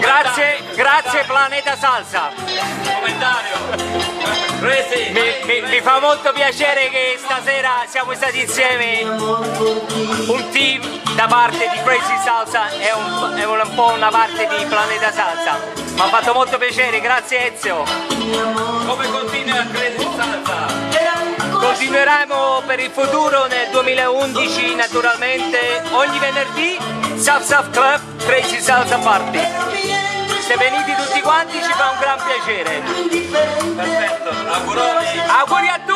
Grazie, grazie Planeta Salsa. Mi, mi, mi, fa molto piacere che stasera siamo stati insieme un team da parte di Crazy Salsa e un, e un po' una parte di Planeta Salsa. Mi ha fatto molto piacere, grazie Ezio. Continueremo per il futuro nel 2011 naturalmente ogni venerdì Salsa Club Crazy Salsa Party. Se venite tutti quanti ci fa un gran piacere. Perfetto. Auguroni. Auguri a tutti!